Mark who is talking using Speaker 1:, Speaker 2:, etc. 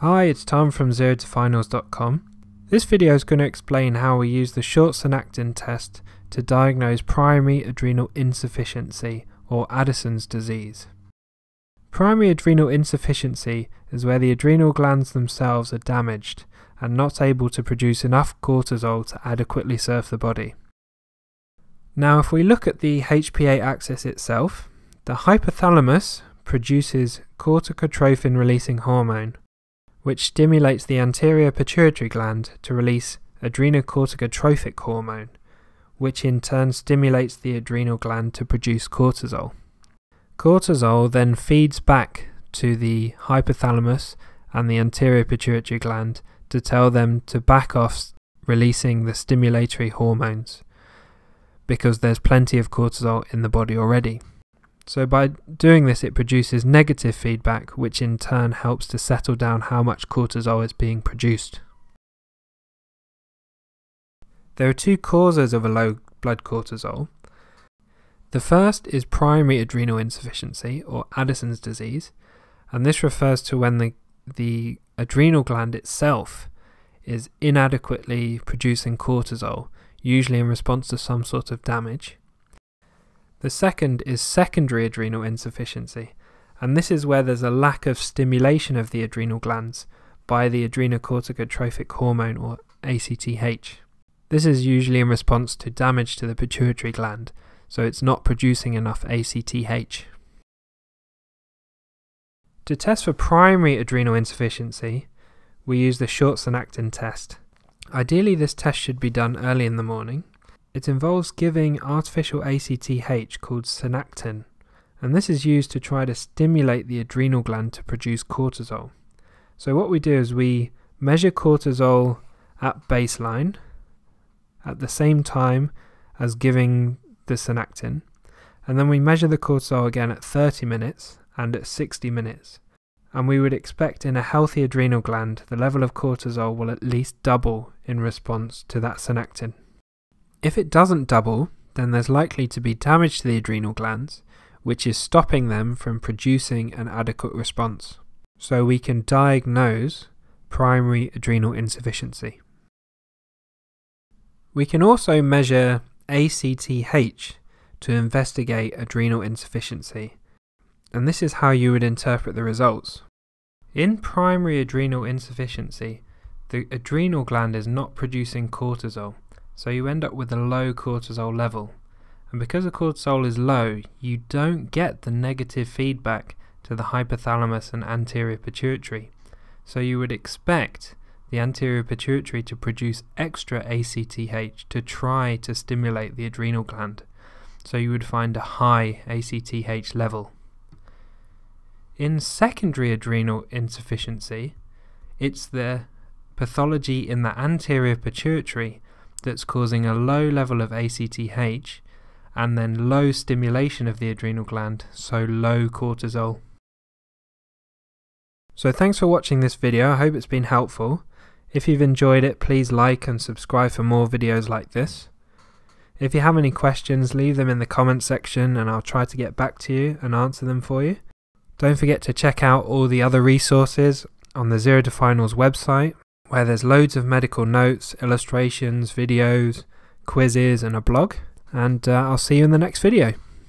Speaker 1: Hi, it's Tom from ZeroToFinals.com. This video is going to explain how we use the short Synacthen test to diagnose primary adrenal insufficiency or Addison's disease. Primary adrenal insufficiency is where the adrenal glands themselves are damaged and not able to produce enough cortisol to adequately serve the body. Now, if we look at the HPA axis itself, the hypothalamus produces corticotrophin releasing hormone, which stimulates the anterior pituitary gland to release adrenocorticotrophic hormone, which in turn stimulates the adrenal gland to produce cortisol. Cortisol then feeds back to the hypothalamus and the anterior pituitary gland to tell them to back off releasing the stimulatory hormones because there's plenty of cortisol in the body already. So by doing this it produces negative feedback which in turn helps to settle down how much cortisol is being produced. There are two causes of a low blood cortisol. The first is primary adrenal insufficiency or Addison's disease and this refers to when the, the adrenal gland itself is inadequately producing cortisol, usually in response to some sort of damage. The second is secondary adrenal insufficiency, and this is where there's a lack of stimulation of the adrenal glands by the adrenocorticotrophic hormone or ACTH. This is usually in response to damage to the pituitary gland, so it's not producing enough ACTH. To test for primary adrenal insufficiency, we use the short Synacthen test. Ideally, this test should be done early in the morning, it involves giving artificial ACTH called Synacthen, and this is used to try to stimulate the adrenal gland to produce cortisol. So what we do is we measure cortisol at baseline at the same time as giving the Synacthen, and then we measure the cortisol again at 30 minutes and at 60 minutes. And we would expect in a healthy adrenal gland the level of cortisol will at least double in response to that Synacthen. If it doesn't double, then there's likely to be damage to the adrenal glands, which is stopping them from producing an adequate response. So we can diagnose primary adrenal insufficiency. We can also measure ACTH to investigate adrenal insufficiency, and this is how you would interpret the results. In primary adrenal insufficiency, the adrenal gland is not producing cortisol, so you end up with a low cortisol level. And because the cortisol is low, you don't get the negative feedback to the hypothalamus and anterior pituitary. So you would expect the anterior pituitary to produce extra ACTH to try to stimulate the adrenal gland. So you would find a high ACTH level. In secondary adrenal insufficiency, it's the pathology in the anterior pituitary that's causing a low level of ACTH and then low stimulation of the adrenal gland, so low cortisol. So thanks for watching this video, I hope it's been helpful. If you've enjoyed it, please like and subscribe for more videos like this. If you have any questions, leave them in the comment section and I'll try to get back to you and answer them for you. Don't forget to check out all the other resources on the Zero to Finals website where there's loads of medical notes, illustrations, videos, quizzes, and a blog. And uh, I'll see you in the next video.